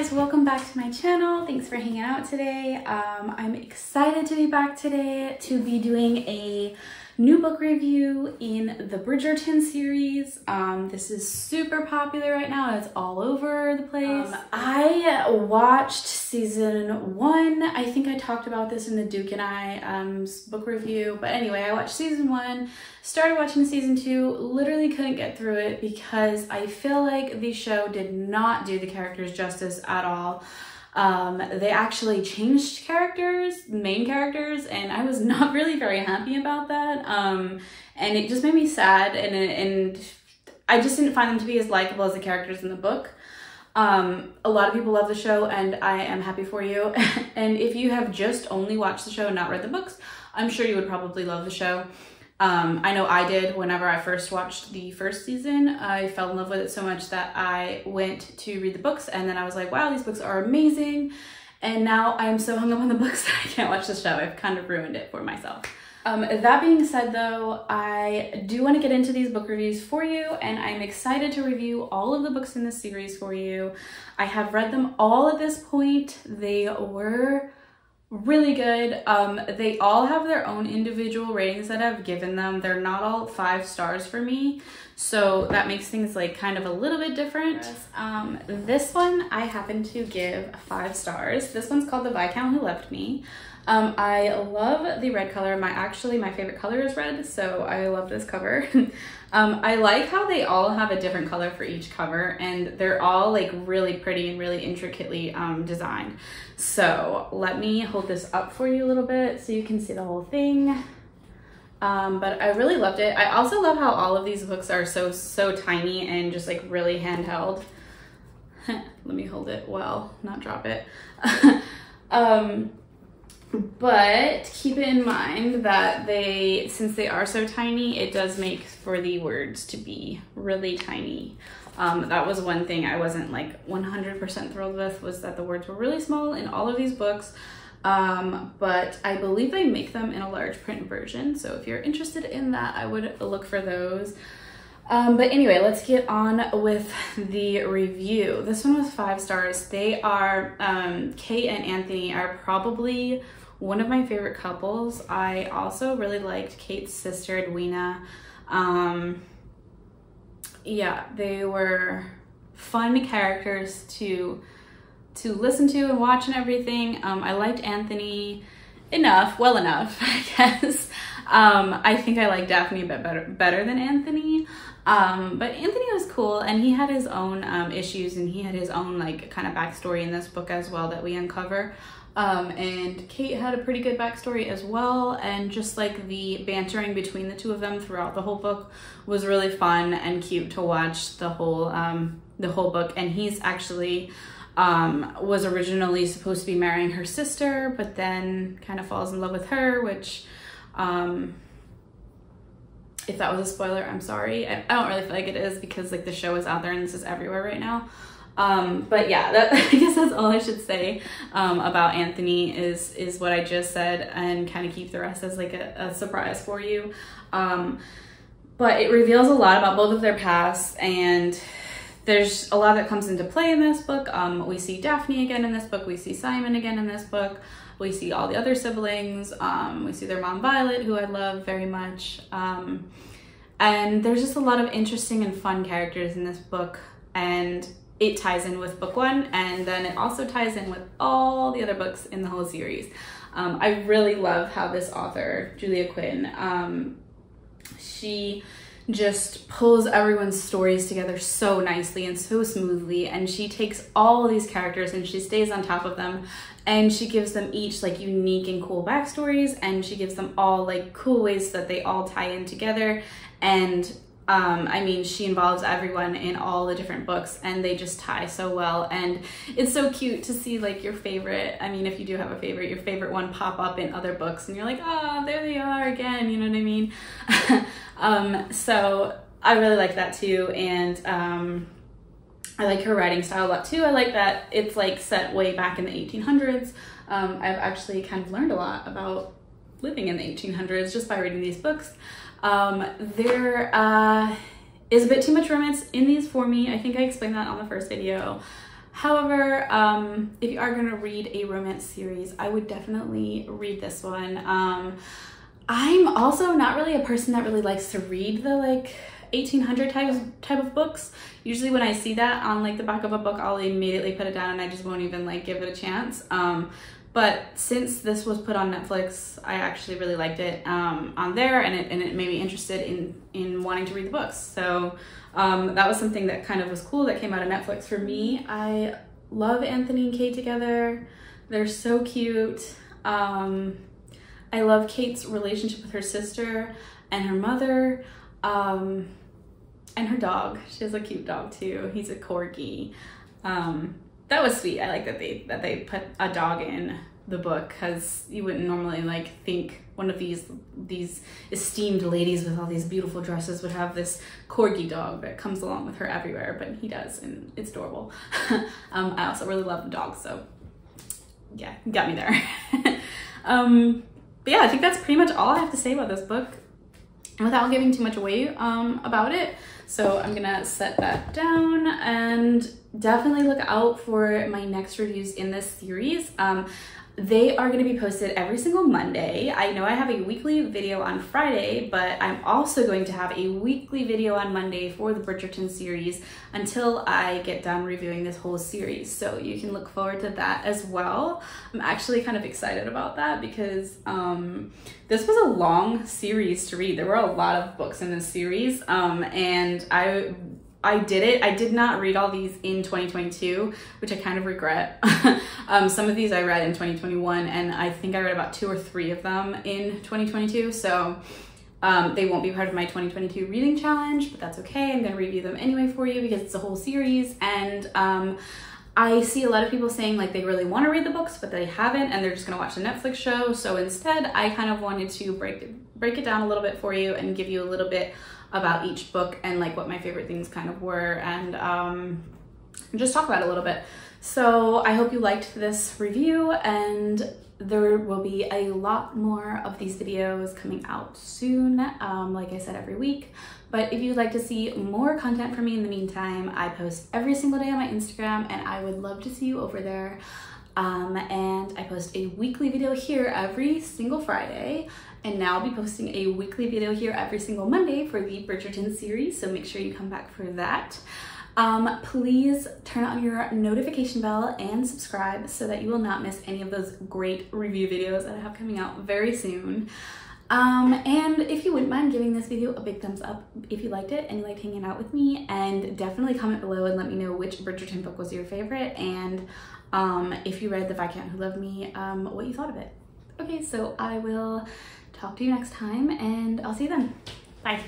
guys, welcome back to my channel. Thanks for hanging out today. Um, I'm excited to be back today to be doing a new book review in the Bridgerton series. Um, this is super popular right now. It's all over the place. Um, I watched season one. I think I talked about this in the Duke and I um, book review. But anyway, I watched season one, started watching season two, literally couldn't get through it because I feel like the show did not do the characters justice at all. Um, they actually changed characters, main characters, and I was not really very happy about that. Um, and it just made me sad, and and I just didn't find them to be as likable as the characters in the book. Um, a lot of people love the show, and I am happy for you. and if you have just only watched the show and not read the books, I'm sure you would probably love the show. Um, I know I did whenever I first watched the first season. I fell in love with it so much that I went to read the books and then I was like, wow, these books are amazing. And now I'm so hung up on the books that I can't watch the show. I've kind of ruined it for myself. Um, that being said though, I do want to get into these book reviews for you and I'm excited to review all of the books in this series for you. I have read them all at this point. They were really good. Um, they all have their own individual ratings that I've given them. They're not all five stars for me. So that makes things like kind of a little bit different. Um, this one I happen to give five stars. This one's called The Viscount Who Loved Me. Um, I love the red color. My actually my favorite color is red, so I love this cover. um, I like how they all have a different color for each cover, and they're all like really pretty and really intricately um, designed. So let me hold this up for you a little bit so you can see the whole thing. Um, but I really loved it. I also love how all of these books are so, so tiny and just like really handheld. Let me hold it well, not drop it. um, but keep in mind that they, since they are so tiny, it does make for the words to be really tiny. Um, that was one thing I wasn't like 100% thrilled with was that the words were really small in all of these books. Um, but I believe they make them in a large print version. So if you're interested in that, I would look for those. Um, but anyway, let's get on with the review. This one was five stars. They are, um, Kate and Anthony are probably one of my favorite couples. I also really liked Kate's sister, Edwina. Um, yeah, they were fun characters to to listen to and watch and everything. Um, I liked Anthony enough, well enough, I guess. Um, I think I like Daphne a bit better, better than Anthony. Um, but Anthony was cool and he had his own um, issues and he had his own like kind of backstory in this book as well that we uncover. Um, and Kate had a pretty good backstory as well. And just like the bantering between the two of them throughout the whole book was really fun and cute to watch the whole, um, the whole book. And he's actually, um, was originally supposed to be marrying her sister, but then kind of falls in love with her, which, um, if that was a spoiler, I'm sorry. I, I don't really feel like it is because like the show is out there and this is everywhere right now. Um, but yeah, that, I guess that's all I should say um, about Anthony is is what I just said, and kind of keep the rest as like a, a surprise for you. Um, but it reveals a lot about both of their pasts, and there's a lot that comes into play in this book. Um, we see Daphne again in this book. We see Simon again in this book. We see all the other siblings. Um, we see their mom Violet, who I love very much. Um, and there's just a lot of interesting and fun characters in this book, and it ties in with book one and then it also ties in with all the other books in the whole series. Um, I really love how this author, Julia Quinn, um, she just pulls everyone's stories together so nicely and so smoothly and she takes all these characters and she stays on top of them and she gives them each like unique and cool backstories and she gives them all like cool ways that they all tie in together and um, I mean, she involves everyone in all the different books and they just tie so well. And it's so cute to see like your favorite, I mean, if you do have a favorite, your favorite one pop up in other books and you're like, oh, there they are again, you know what I mean? um, so I really like that too. And um, I like her writing style a lot too. I like that it's like set way back in the 1800s. Um, I've actually kind of learned a lot about living in the 1800s just by reading these books. Um, there uh, is a bit too much romance in these for me. I think I explained that on the first video. However, um, if you are gonna read a romance series, I would definitely read this one. Um, I'm also not really a person that really likes to read the like 1800 type of, type of books. Usually when I see that on like the back of a book, I'll immediately put it down and I just won't even like give it a chance. Um, but since this was put on Netflix, I actually really liked it um, on there, and it and it made me interested in in wanting to read the books. So um, that was something that kind of was cool that came out of Netflix for me. I love Anthony and Kate together; they're so cute. Um, I love Kate's relationship with her sister and her mother, um, and her dog. She has a cute dog too. He's a corgi. Um, that was sweet. I like that they that they put a dog in the book because you wouldn't normally like think one of these these esteemed ladies with all these beautiful dresses would have this corgi dog that comes along with her everywhere, but he does, and it's adorable. um, I also really love the dog, so yeah, got me there. um, but yeah, I think that's pretty much all I have to say about this book without giving too much away um, about it. So I'm gonna set that down and definitely look out for my next reviews in this series. Um, they are going to be posted every single Monday. I know I have a weekly video on Friday, but I'm also going to have a weekly video on Monday for the Bridgerton series until I get done reviewing this whole series. So you can look forward to that as well. I'm actually kind of excited about that because um, this was a long series to read. There were a lot of books in this series, um, and I I did it. I did not read all these in 2022, which I kind of regret. um, some of these I read in 2021, and I think I read about two or three of them in 2022. So um, they won't be part of my 2022 reading challenge, but that's okay. I'm going to review them anyway for you because it's a whole series. And um, I see a lot of people saying like they really want to read the books, but they haven't, and they're just going to watch the Netflix show. So instead, I kind of wanted to break break it down a little bit for you and give you a little bit about each book and like what my favorite things kind of were and um, just talk about it a little bit. So I hope you liked this review and there will be a lot more of these videos coming out soon, um, like I said, every week. But if you'd like to see more content from me in the meantime, I post every single day on my Instagram and I would love to see you over there. Um, and I post a weekly video here every single Friday. And now I'll be posting a weekly video here every single Monday for the Bridgerton series, so make sure you come back for that. Um, please turn on your notification bell and subscribe so that you will not miss any of those great review videos that I have coming out very soon. Um, and if you wouldn't mind giving this video a big thumbs up if you liked it and you liked hanging out with me, and definitely comment below and let me know which Bridgerton book was your favorite, and um, if you read The Viscount Who Loved Me, um, what you thought of it. Okay, so I will talk to you next time and I'll see you then. Bye.